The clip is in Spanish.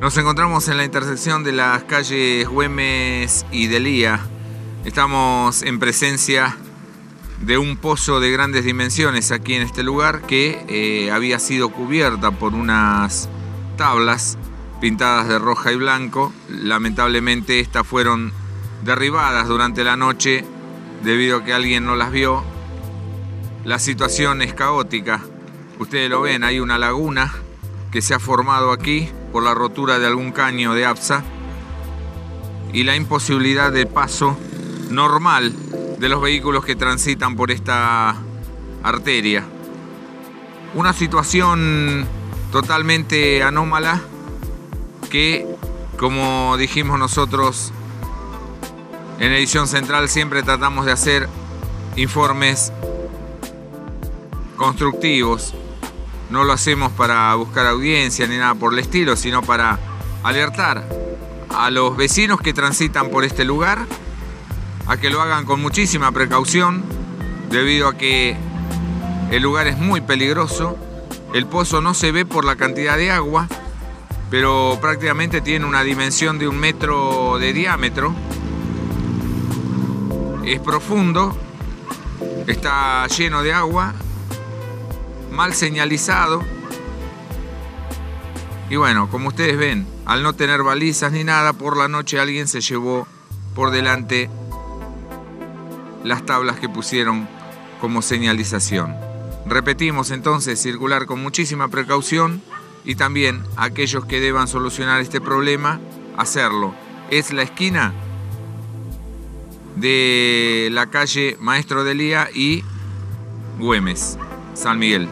Nos encontramos en la intersección de las calles Güemes y Delía. Estamos en presencia de un pozo de grandes dimensiones aquí en este lugar que eh, había sido cubierta por unas tablas pintadas de roja y blanco. Lamentablemente estas fueron derribadas durante la noche debido a que alguien no las vio. La situación es caótica. Ustedes lo ven, hay una laguna que se ha formado aquí por la rotura de algún caño de APSA y la imposibilidad de paso normal de los vehículos que transitan por esta arteria. Una situación totalmente anómala que, como dijimos nosotros en edición central, siempre tratamos de hacer informes constructivos. No lo hacemos para buscar audiencia ni nada por el estilo, sino para alertar a los vecinos que transitan por este lugar a que lo hagan con muchísima precaución debido a que el lugar es muy peligroso. El pozo no se ve por la cantidad de agua, pero prácticamente tiene una dimensión de un metro de diámetro. Es profundo, está lleno de agua, mal señalizado. Y bueno, como ustedes ven, al no tener balizas ni nada, por la noche alguien se llevó por delante las tablas que pusieron como señalización. Repetimos entonces, circular con muchísima precaución y también aquellos que deban solucionar este problema, hacerlo. Es la esquina de la calle Maestro de Lía y Güemes, San Miguel.